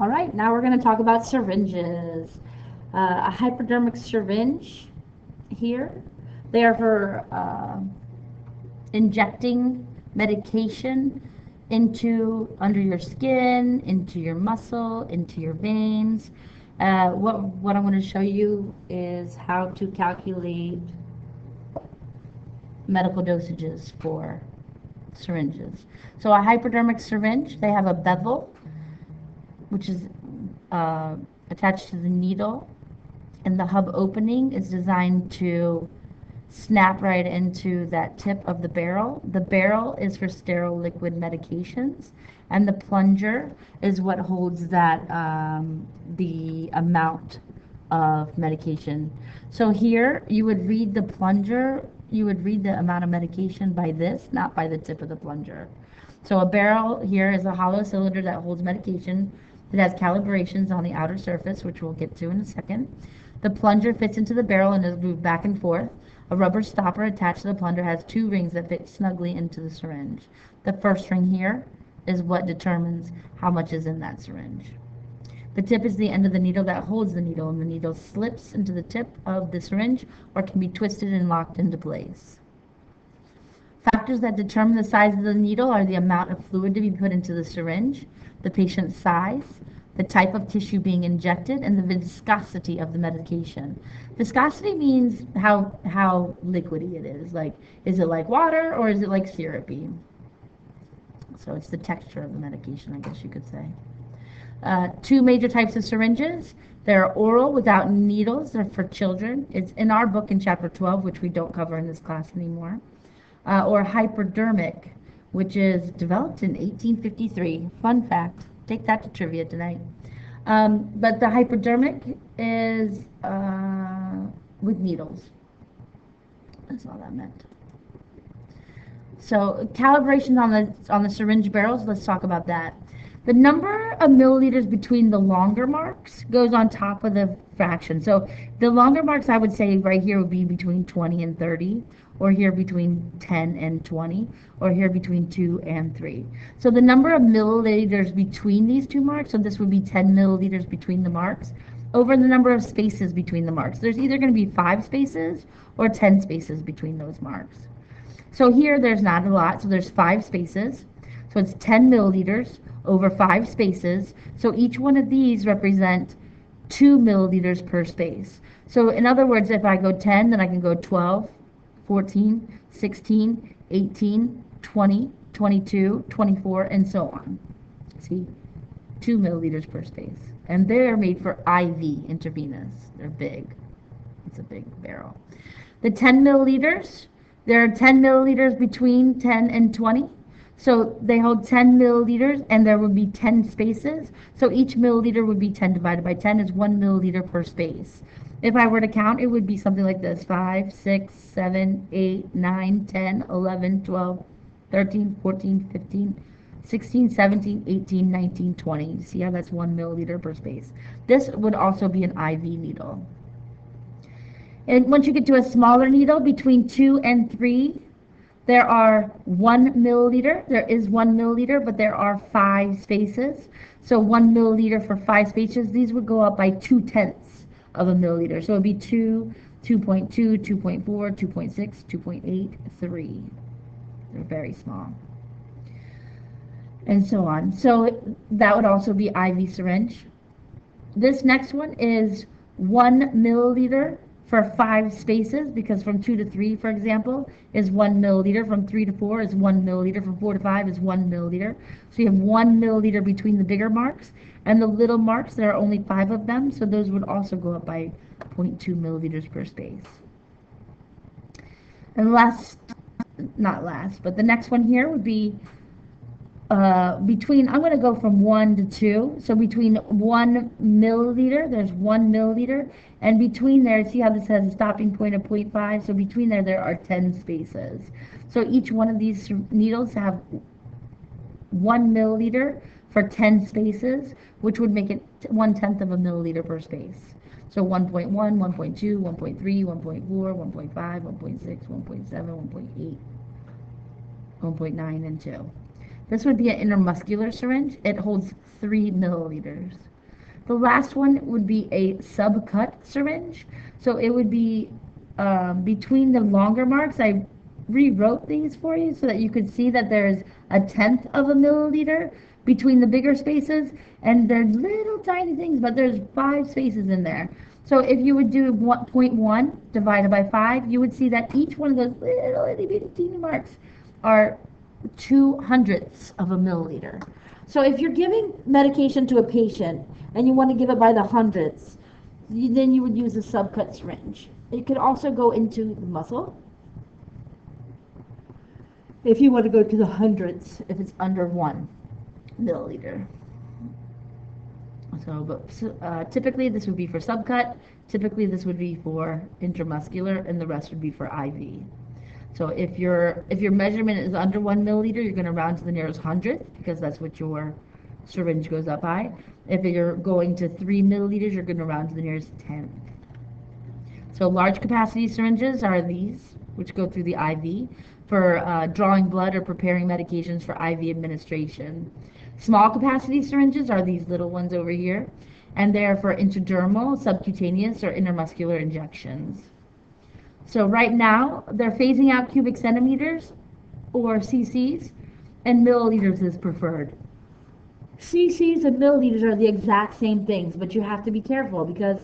All right, now we're going to talk about syringes. Uh, a hypodermic syringe here, they are for uh, injecting medication into under your skin, into your muscle, into your veins. Uh, what what I'm going to show you is how to calculate medical dosages for syringes. So a hypodermic syringe, they have a bevel which is uh, attached to the needle. And the hub opening is designed to snap right into that tip of the barrel. The barrel is for sterile liquid medications, and the plunger is what holds that um, the amount of medication. So here you would read the plunger, you would read the amount of medication by this, not by the tip of the plunger. So a barrel here is a hollow cylinder that holds medication it has calibrations on the outer surface, which we'll get to in a second. The plunger fits into the barrel and is moved back and forth. A rubber stopper attached to the plunger has two rings that fit snugly into the syringe. The first ring here is what determines how much is in that syringe. The tip is the end of the needle that holds the needle, and the needle slips into the tip of the syringe or can be twisted and locked into place. Factors that determine the size of the needle are the amount of fluid to be put into the syringe, the patient's size, the type of tissue being injected, and the viscosity of the medication. Viscosity means how how liquidy it is. Like, is it like water or is it like syrupy? So it's the texture of the medication, I guess you could say. Uh, two major types of syringes. There are oral without needles. They're for children. It's in our book in chapter 12, which we don't cover in this class anymore. Uh, or hypodermic which is developed in 1853. Fun fact. Take that to trivia tonight. Um, but the hypodermic is uh, with needles. That's all that meant. So calibrations on the on the syringe barrels. Let's talk about that. The number of milliliters between the longer marks goes on top of the fraction. So the longer marks I would say right here would be between 20 and 30 or here between 10 and 20, or here between 2 and 3. So the number of milliliters between these two marks, so this would be 10 milliliters between the marks, over the number of spaces between the marks. There's either going to be 5 spaces or 10 spaces between those marks. So here there's not a lot, so there's 5 spaces. So it's 10 milliliters over 5 spaces. So each one of these represent 2 milliliters per space. So in other words, if I go 10, then I can go 12, 14, 16, 18, 20, 22, 24, and so on. See, 2 milliliters per space. And they're made for IV, intravenous. They're big. It's a big barrel. The 10 milliliters, there are 10 milliliters between 10 and 20. So they hold 10 milliliters and there would be 10 spaces. So each milliliter would be 10 divided by 10 is 1 milliliter per space. If I were to count, it would be something like this 5, 6, 7, 8, 9, 10, 11, 12, 13, 14, 15, 16, 17, 18, 19, 20. See how that's 1 milliliter per space. This would also be an IV needle. And once you get to a smaller needle, between 2 and 3, there are 1 milliliter. There is 1 milliliter, but there are 5 spaces. So 1 milliliter for 5 spaces. These would go up by 2 tenths of a milliliter. So it would be 2, 2.2, 2.4, 2.6, 2.8, 3. They're very small. And so on. So that would also be IV syringe. This next one is 1 milliliter for 5 spaces because from 2 to 3, for example, is 1 milliliter. From 3 to 4 is 1 milliliter. From 4 to 5 is 1 milliliter. So you have 1 milliliter between the bigger marks. And the little marks, there are only five of them, so those would also go up by 0.2 milliliters per space. And last, not last, but the next one here would be uh, between, I'm going to go from 1 to 2. So between 1 milliliter, there's 1 milliliter. And between there, see how this has a stopping point of 0.5? So between there, there are 10 spaces. So each one of these needles have 1 milliliter for 10 spaces, which would make it one tenth of a milliliter per space. So 1.1, 1.2, 1.3, 1.4, 1.5, 1.6, 1.7, 1.8, 1.9, and 2. This would be an intramuscular syringe. It holds 3 milliliters. The last one would be a subcut syringe. So it would be um, between the longer marks. I rewrote these for you so that you could see that there's a tenth of a milliliter between the bigger spaces and they're little tiny things but there's five spaces in there so if you would do 1.1 divided by 5 you would see that each one of those little itty bitty teeny marks are two hundredths of a milliliter so if you're giving medication to a patient and you want to give it by the hundredths you, then you would use a subcut syringe it could also go into the muscle if you want to go to the hundredths if it's under one milliliter. So, but uh, typically this would be for subcut. Typically this would be for intramuscular, and the rest would be for IV. So if your if your measurement is under one milliliter, you're going to round to the nearest hundredth because that's what your syringe goes up by. If you're going to three milliliters, you're going to round to the nearest tenth. So large capacity syringes are these, which go through the IV for uh, drawing blood or preparing medications for IV administration. Small capacity syringes are these little ones over here, and they're for intradermal, subcutaneous, or intermuscular injections. So right now, they're phasing out cubic centimeters, or cc's, and milliliters is preferred. cc's and milliliters are the exact same things, but you have to be careful because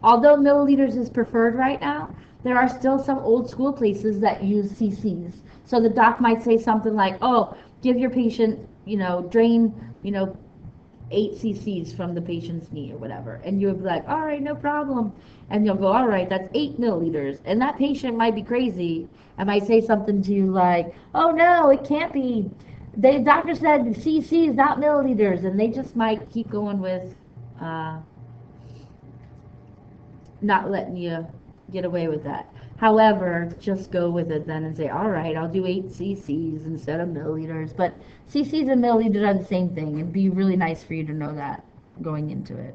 although milliliters is preferred right now, there are still some old school places that use cc's. So the doc might say something like, oh, give your patient you know, drain, you know, eight cc's from the patient's knee or whatever. And you would be like, all right, no problem. And you'll go, all right, that's eight milliliters. And that patient might be crazy and might say something to you like, oh no, it can't be. The doctor said cc is not milliliters. And they just might keep going with uh, not letting you get away with that. However, just go with it then and say, all right, I'll do 8 cc's instead of milliliters. But cc's and milliliters are the same thing. It'd be really nice for you to know that going into it.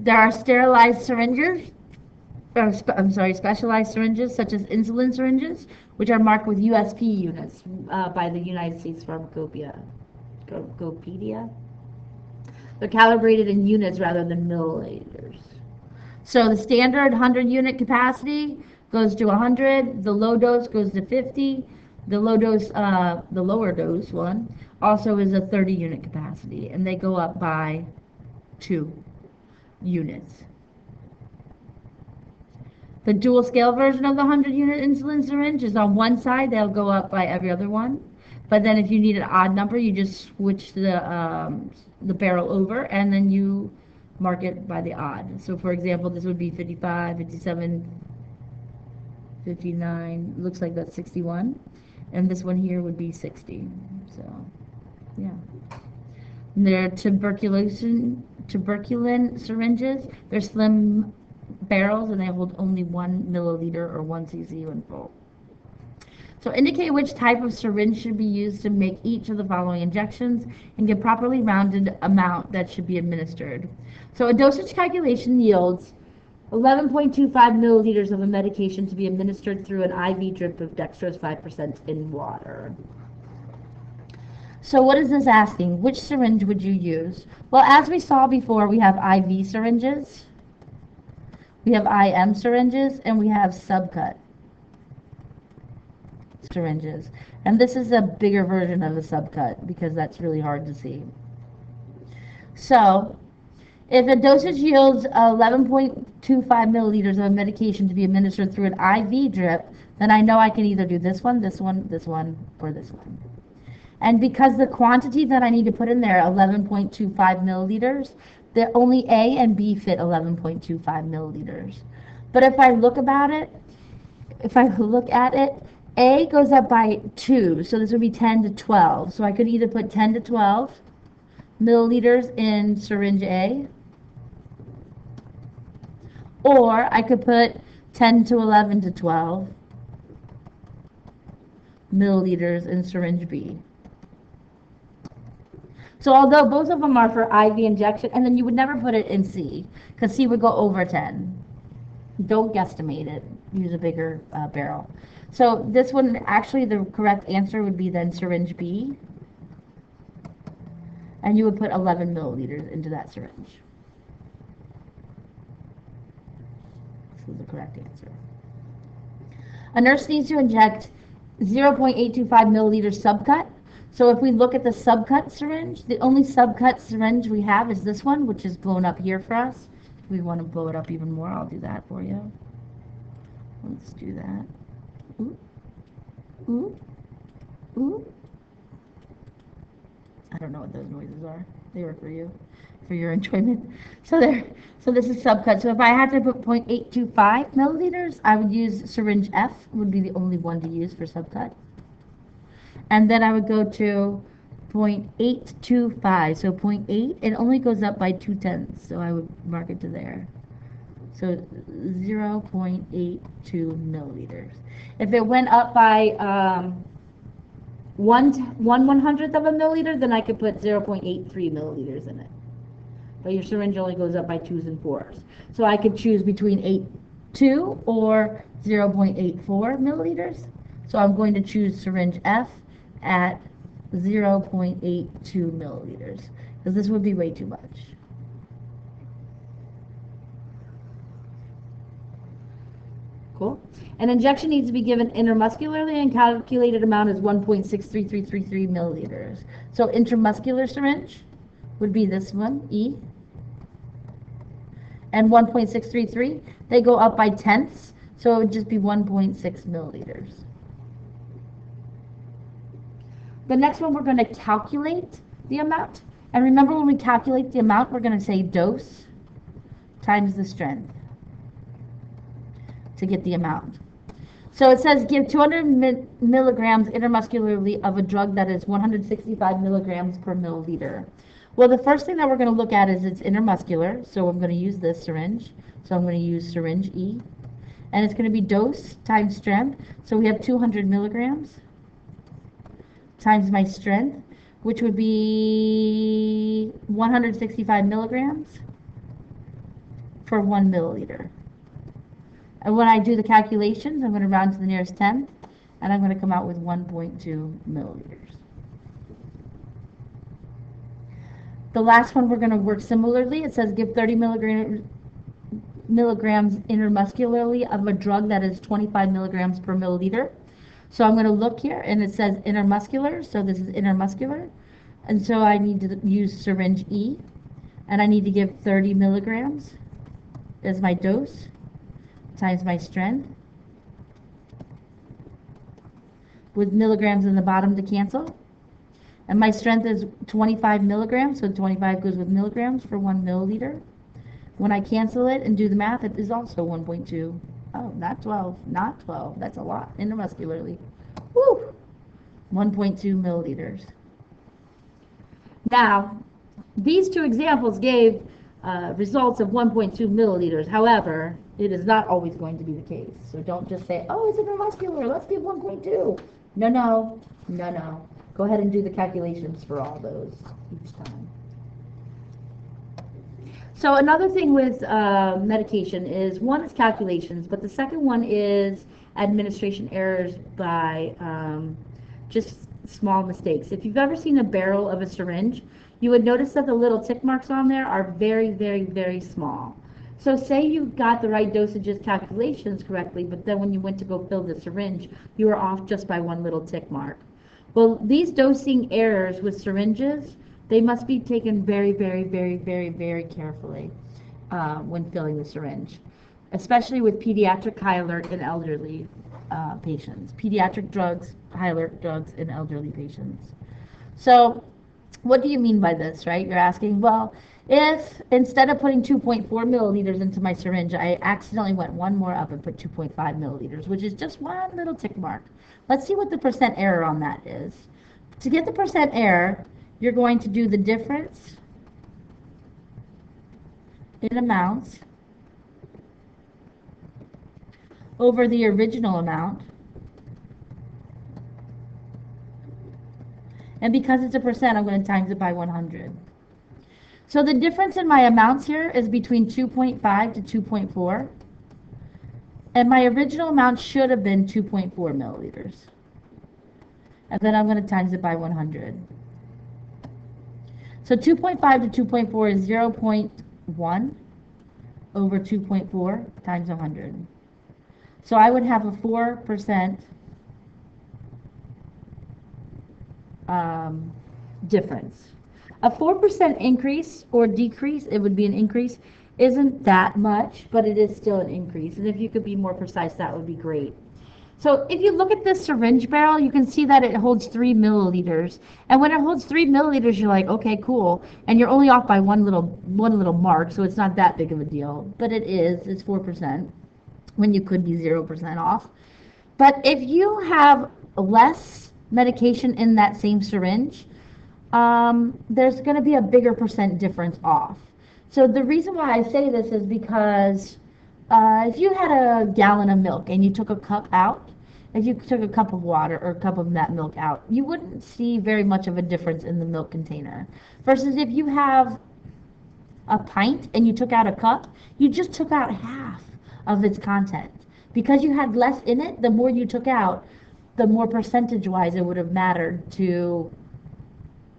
There are sterilized syringes, or I'm sorry, specialized syringes such as insulin syringes, which are marked with USP units uh, by the United States Pharmacopoeia. They're calibrated in units rather than milliliters. So the standard 100 unit capacity goes to 100, the low dose goes to 50, the low dose, uh, the lower dose one also is a 30 unit capacity, and they go up by two units. The dual scale version of the 100 unit insulin syringe is on one side, they'll go up by every other one. But then if you need an odd number, you just switch the, um, the barrel over and then you mark it by the odd. So for example, this would be 55, 57, 59, looks like that's 61. And this one here would be 60. So, yeah. And they're tuberculin, tuberculin syringes. They're slim barrels and they hold only one milliliter or one cc when full. So indicate which type of syringe should be used to make each of the following injections and give properly rounded amount that should be administered. So a dosage calculation yields 11.25 milliliters of a medication to be administered through an IV drip of dextrose 5% in water. So what is this asking? Which syringe would you use? Well, as we saw before, we have IV syringes, we have IM syringes, and we have subcut syringes. And this is a bigger version of the subcut because that's really hard to see. So, if a dosage yields 11.25 milliliters of a medication to be administered through an IV drip, then I know I can either do this one, this one, this one, or this one. And because the quantity that I need to put in there, 11.25 milliliters, the only A and B fit 11.25 milliliters. But if I look about it, if I look at it, a goes up by 2, so this would be 10 to 12. So I could either put 10 to 12 milliliters in syringe A, or I could put 10 to 11 to 12 milliliters in syringe B. So although both of them are for IV injection, and then you would never put it in C, because C would go over 10. Don't guesstimate it. Use a bigger uh, barrel. So this one, actually the correct answer would be then syringe B. and you would put 11 milliliters into that syringe. This is the correct answer. A nurse needs to inject 0.825 milliliters subcut. So if we look at the subcut syringe, the only subcut syringe we have is this one, which is blown up here for us. If we want to blow it up even more, I'll do that for you. Let's do that. Ooh. Ooh. I don't know what those noises are. They were for you, for your enjoyment. So there. So this is subcut. So if I had to put 0.825 milliliters, I would use syringe F. Would be the only one to use for subcut. And then I would go to 0.825. So 0.8, it only goes up by two tenths. So I would mark it to there. So 0.82 milliliters. If it went up by um, one, one one hundredth of a milliliter, then I could put 0.83 milliliters in it. But your syringe only goes up by twos and fours. So I could choose between 8.2 or 0.84 milliliters. So I'm going to choose syringe F at 0.82 milliliters because this would be way too much. Cool. An injection needs to be given intramuscularly and calculated amount is 1.63333 milliliters. So intramuscular syringe would be this one, E. And 1.633, they go up by tenths, so it would just be 1.6 milliliters. The next one, we're going to calculate the amount. And remember when we calculate the amount, we're going to say dose times the strength to get the amount. So it says give 200 mi- milligrams intramuscularly of a drug that is 165 milligrams per milliliter. Well, the first thing that we're going to look at is it's intramuscular, so I'm going to use this syringe. So I'm going to use syringe E. And it's going to be dose times strength. So we have 200 milligrams times my strength, which would be 165 milligrams for one milliliter. And when I do the calculations, I'm going to round to the nearest tenth, and I'm going to come out with 1.2 milliliters. The last one, we're going to work similarly. It says give 30 milligrams milligrams intramuscularly of a drug that is 25 milligrams per milliliter. So I'm going to look here, and it says intramuscular, so this is intramuscular. And so I need to use syringe E, and I need to give 30 milligrams as my dose times my strength with milligrams in the bottom to cancel. And my strength is 25 milligrams, so 25 goes with milligrams for one milliliter. When I cancel it and do the math, it is also 1.2. Oh, not 12, not 12. That's a lot intramuscularly. Woo! 1.2 milliliters. Now, these two examples gave uh, results of 1.2 milliliters. However, it is not always going to be the case. So don't just say, oh, it's intramuscular, let's give 1.2. No, no, no, no. Go ahead and do the calculations for all those each time. So another thing with uh, medication is one is calculations, but the second one is administration errors by um, just small mistakes. If you've ever seen a barrel of a syringe, you would notice that the little tick marks on there are very, very, very small. So say you got the right dosages calculations correctly, but then when you went to go fill the syringe, you were off just by one little tick mark. Well, these dosing errors with syringes, they must be taken very, very, very, very, very carefully uh, when filling the syringe, especially with pediatric high alert and elderly uh, patients. Pediatric drugs, high alert drugs in elderly patients. So, what do you mean by this, right? You're asking, well, if instead of putting 2.4 milliliters into my syringe, I accidentally went one more up and put 2.5 milliliters, which is just one little tick mark. Let's see what the percent error on that is. To get the percent error, you're going to do the difference in amounts over the original amount. And because it's a percent, I'm going to times it by 100. So the difference in my amounts here is between 2.5 to 2.4. And my original amount should have been 2.4 milliliters. And then I'm going to times it by 100. So 2.5 to 2.4 is 0.1 over 2.4 times 100. So I would have a 4% um, difference. A 4% increase or decrease, it would be an increase, isn't that much, but it is still an increase. And if you could be more precise, that would be great. So if you look at this syringe barrel, you can see that it holds three milliliters. And when it holds three milliliters, you're like, okay, cool. And you're only off by one little one little mark, so it's not that big of a deal. But it is, it's four percent when you could be zero percent off. But if you have less medication in that same syringe, um, there's going to be a bigger percent difference off. So the reason why I say this is because uh, if you had a gallon of milk and you took a cup out, if you took a cup of water or a cup of that milk out, you wouldn't see very much of a difference in the milk container. Versus if you have a pint and you took out a cup, you just took out half of its content. Because you had less in it, the more you took out, the more percentage wise it would have mattered to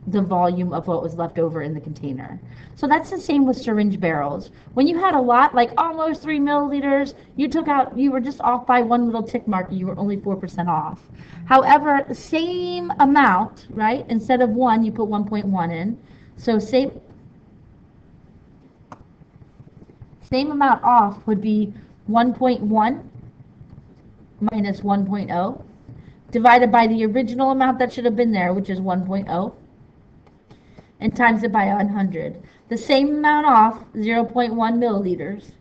the volume of what was left over in the container. So that's the same with syringe barrels. When you had a lot, like almost three milliliters, you took out, you were just off by one little tick mark, you were only 4% off. However, same amount, right? Instead of one, you put 1.1 in. So same, same amount off would be 1.1 minus 1.0 divided by the original amount that should have been there, which is 1.0 and times it by 100. The same amount off, 0.1 milliliters,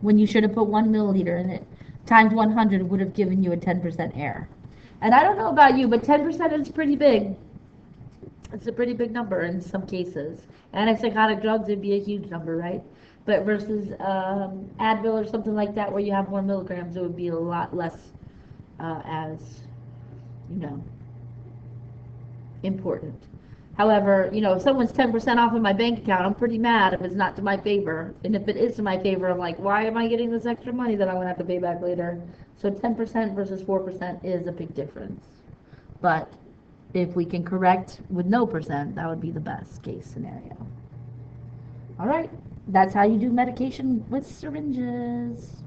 when you should have put 1 milliliter in it, times 100 would have given you a 10% error. And I don't know about you, but 10% is pretty big. It's a pretty big number in some cases. Antipsychotic drugs would be a huge number, right? But versus um, Advil or something like that, where you have more milligrams, it would be a lot less uh, as, you know, important. However, you know, if someone's ten percent off of my bank account, I'm pretty mad if it's not to my favor. And if it is to my favor, I'm like, why am I getting this extra money that I'm gonna have to pay back later? So ten percent versus four percent is a big difference. But if we can correct with no percent, that would be the best case scenario. All right, that's how you do medication with syringes.